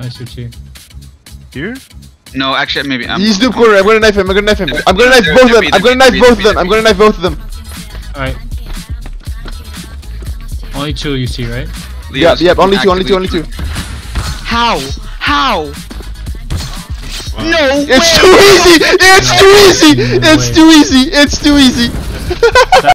I shoot you. Here? No, actually, maybe I'm. He's noob corner. I'm gonna knife him. I'm gonna knife him. I'm gonna knife both of them. I'm gonna knife both of them. I'm gonna knife both of them. Alright. Only two you see, right? Yeah, yep, yep, Only two. Only two. Only two. How? How? No It's way! too easy. It's No too easy. No It's too easy. It's too easy.